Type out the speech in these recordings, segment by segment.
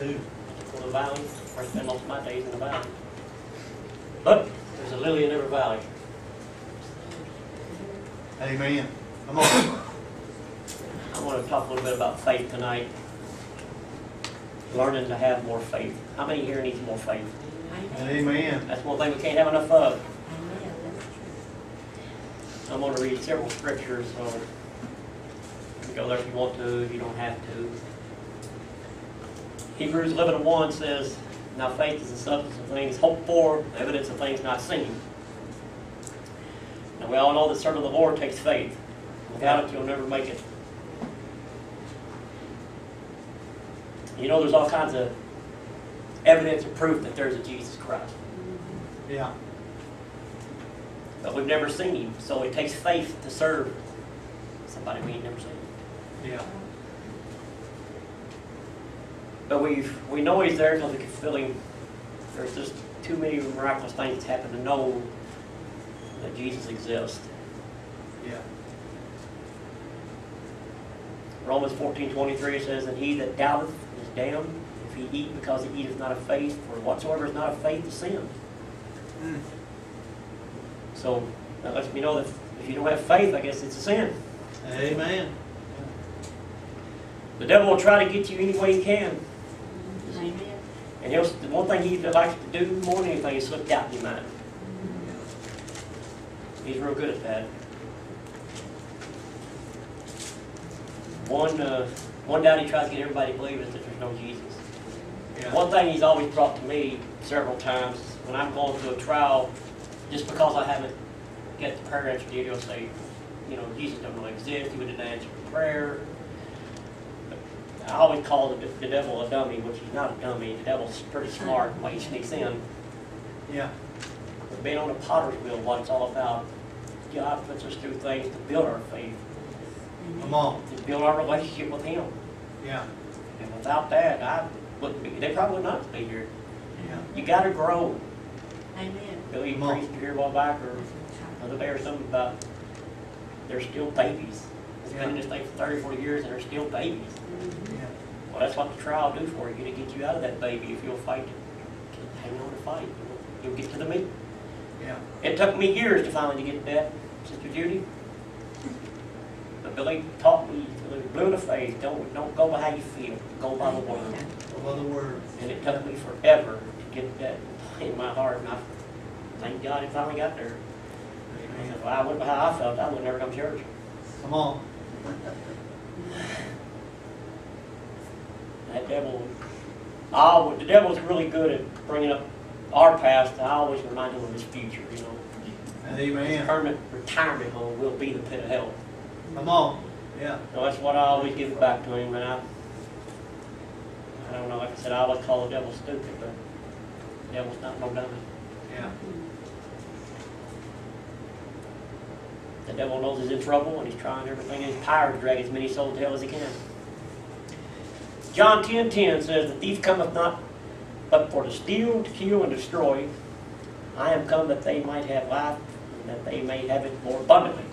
too. For the valley, I spend most of my days in the valley. But there's a lily in every valley. Amen. Come on. I want to talk a little bit about faith tonight. Learning to have more faith. How many here needs more faith? Amen. That's one thing we can't have enough of. Amen, that's true. I'm going to read several scriptures, so you can go there if you want to, if you don't have to. Hebrews 11 and 1 says, Now faith is the substance of things hoped for, the evidence of things not seen. Now we all know that serving the Lord takes faith. Without it, you'll never make it. You know, there's all kinds of evidence and proof that there's a Jesus Christ. Yeah. But we've never seen him, so it takes faith to serve somebody we ain't never seen. Yeah. But we we know he's there because we can feel him. There's just too many miraculous things happen to know that Jesus exists. Yeah. Romans fourteen twenty three says, And he that doubteth is damned if he eat because he eateth not of faith, for whatsoever is not of faith is sin. Mm. So that lets me know that if you don't have faith, I guess it's a sin. Amen. The devil will try to get you any way he can. And the one thing he likes to do more than anything is slip doubt in your mind. He's real good at that. One, uh, one doubt he tries to get everybody to believe is that there's no Jesus. Yeah. One thing he's always brought to me several times when I'm going through a trial, just because I haven't get the prayer answered yet, he'll say, you know, Jesus don't really exist. He wouldn't answer prayer. I always call the, the devil a dummy, which he's not a dummy. The devil's pretty smart when he sneaks in. Yeah. But being on a potter's wheel, what it's all about, God puts us through things to build our faith, mm-hmm. Come on. to build our relationship with Him. Yeah. And without that, I wouldn't be, they probably would not be here. Yeah. You gotta grow. Amen. Billy Come on. preached here a while back, or another day or something uh, about, they're still babies. They've been in this thing for 30, 40 years, and they're still babies. Yeah. Well, that's what the trial will do for you, to get you out of that baby if you'll fight, to hang on to fight. You'll get to the meat. Yeah. It took me years to finally get to that, Sister Judy. But Billy taught me, to blew the faith, don't, don't go by how you feel, go by the word. Of other words. And it took me forever to get that in my heart, and I thank God it finally got there. Amen. If I went by how I felt, I would never come to church. Come on. That devil, I always, the devil's really good at bringing up our past, and I always remind him of his future, you know. Amen. permanent retirement home will be the pit of hell. Come on. Yeah. So that's what I always give back to him, and I, I don't know, like I said, I always call the devil stupid, but the devil's not no dummy. Yeah. The devil knows he's in trouble, and he's trying everything in his power to drag as many souls to hell as he can. John ten ten says, The thief cometh not but for to steal, to kill, and destroy. I am come that they might have life, and that they may have it more abundantly.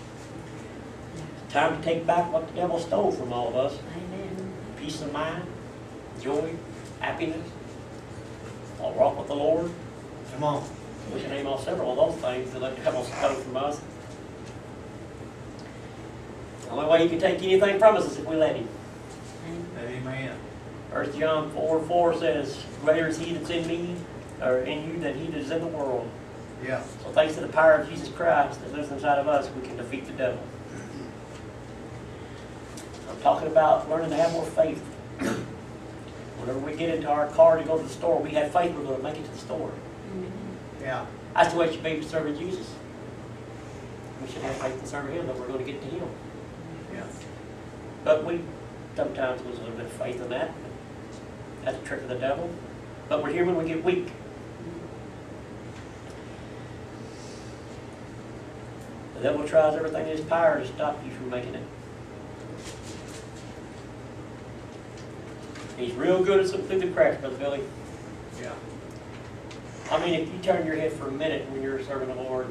It's time to take back what the devil stole from all of us. Amen. peace of mind, joy, happiness, a walk with the Lord. Come on. We can name off several of those things that the devil stole from us. The only way he can take anything from us is if we let him. Amen. First John 4 4 says, Greater is he that's in me, or in you, than he that is in the world. Yeah. So thanks to the power of Jesus Christ that lives inside of us, we can defeat the devil. I'm talking about learning to have more faith. Whenever we get into our car to go to the store, we have faith we're going to make it to the store. Yeah. That's the way it should be for serving Jesus. We should have faith in serving Him that we're going to get to Him. Yeah. But we sometimes lose a little bit of faith in that. That's a trick of the devil. But we're here when we get weak. The devil tries everything in his power to stop you from making it. He's real good at slipping through the cracks, Brother Billy. Yeah. I mean, if you turn your head for a minute when you're serving the Lord,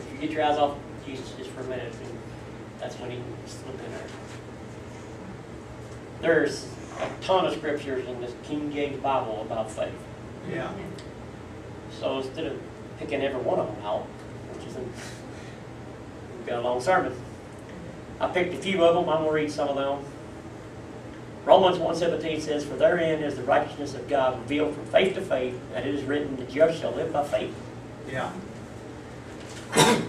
if you get your eyes off Jesus just for a minute, then that's when he can slip in there. There's a ton of scriptures in this King James Bible about faith. Yeah. So instead of picking every one of them out, which isn't, we've got a long sermon, I picked a few of them. I'm going to read some of them. Romans 1.17 says, For therein is the righteousness of God revealed from faith to faith, that it is written, the just shall live by faith. Yeah.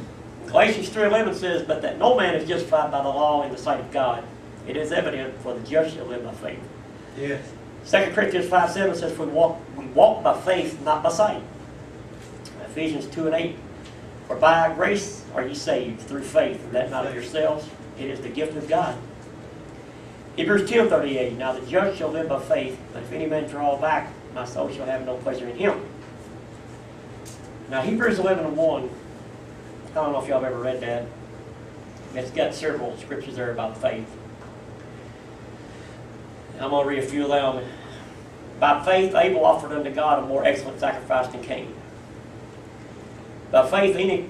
Galatians 3.11 says, But that no man is justified by the law in the sight of God. It is evident, for the just shall live by faith. Yes. 2 Corinthians 5 7 says, we walk, we walk by faith, not by sight. Ephesians 2 and 8, For by grace are ye saved through faith, and that not of yourselves, it is the gift of God. Hebrews 10 38, Now the just shall live by faith, but if any man draw back, my soul shall have no pleasure in him. Now Hebrews 11 and 1, I don't know if y'all have ever read that. It's got several scriptures there about faith. I'm going to read a few of them. By faith, Abel offered unto God a more excellent sacrifice than Cain. By faith, Enoch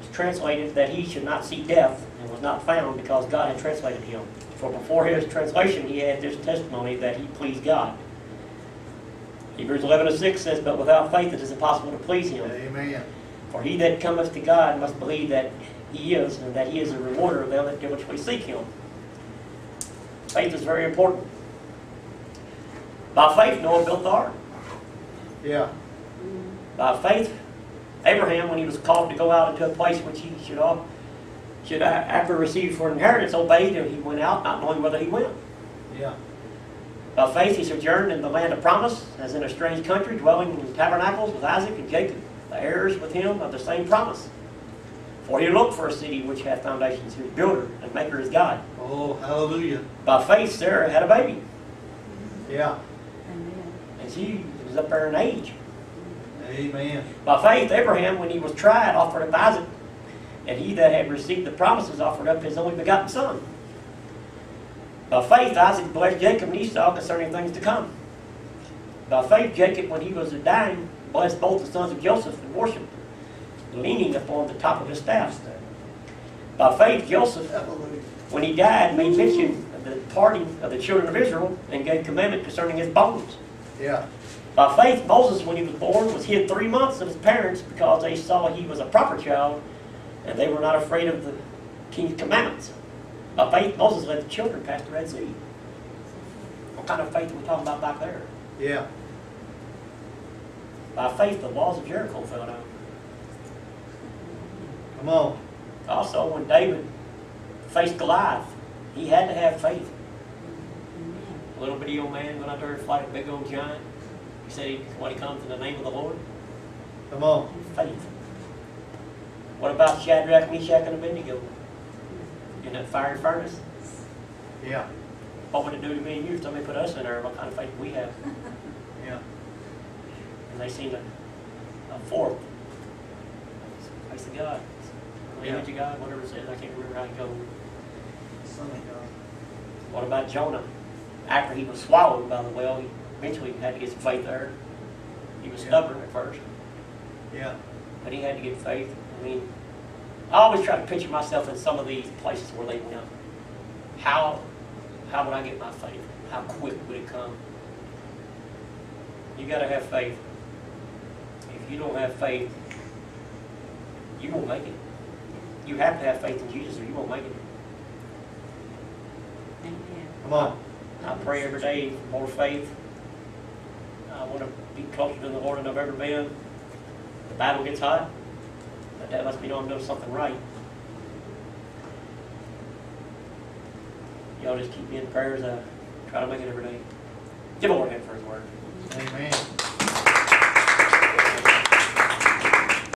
was translated that he should not see death and was not found because God had translated him. For before his translation, he had this testimony that he pleased God. Hebrews 11 and 6 says, But without faith it is impossible to please him. Amen. For he that cometh to God must believe that he is, and that he is a rewarder of them that diligently seek him. Faith is very important. By faith, Noah built the ark. Yeah. By faith, Abraham, when he was called to go out into a place which he should, uh, should after receive for inheritance, obeyed, and he went out not knowing whither he went. Yeah. By faith, he sojourned in the land of promise, as in a strange country, dwelling in tabernacles with Isaac and Jacob, the heirs with him of the same promise. For he looked for a city which hath foundations, whose builder and maker is God. Oh, hallelujah. By faith, Sarah had a baby, Yeah. Amen. and she was up there in age. Amen. By faith, Abraham, when he was tried, offered up Isaac, and he that had received the promises offered up his only begotten son. By faith, Isaac blessed Jacob and Esau concerning things to come. By faith, Jacob, when he was dying, blessed both the sons of Joseph and worshipped, leaning upon the top of his staff. By faith, Joseph, when he died, made mention of the parting of the children of Israel and gave commandment concerning his bones. Yeah. By faith, Moses, when he was born, was hid three months of his parents because they saw he was a proper child and they were not afraid of the king's commandments. By faith, Moses let the children pass the Red Sea. What kind of faith are we talking about back there? Yeah. By faith, the walls of Jericho fell down. Come on. Also, when David faced Goliath, he had to have faith. A little bitty old man went out there and fight a big old giant. He said he, when he comes in the name of the Lord, Come on. faith. What about Shadrach, Meshach, and Abednego in that fiery furnace? Yeah. What would it do to me and you if somebody put us in there? What kind of faith do we have? Yeah. And they seen a, a fourth. Face of God. Or Yeah. Image of God, whatever it says. I can't remember how it goes. Son of God. What about Jonah? After he was swallowed by the whale, he eventually had to get some faith there. He was Yeah. stubborn at first, Yeah. but he had to get faith. I mean, I always try to picture myself in some of these places where they went. How, how would I get my faith? How quick would it come? You gotta have faith. If you don't have faith, you won't make it. You have to have faith in Jesus or you won't make it. Amen. Come on. I pray every day for more faith. I want to be closer to the Lord than I've ever been. The battle gets hot, but that lets me know I'm doing something right. Y'all just keep me in prayers. I try to make it every day. Give the Lord a hand for His word. Amen.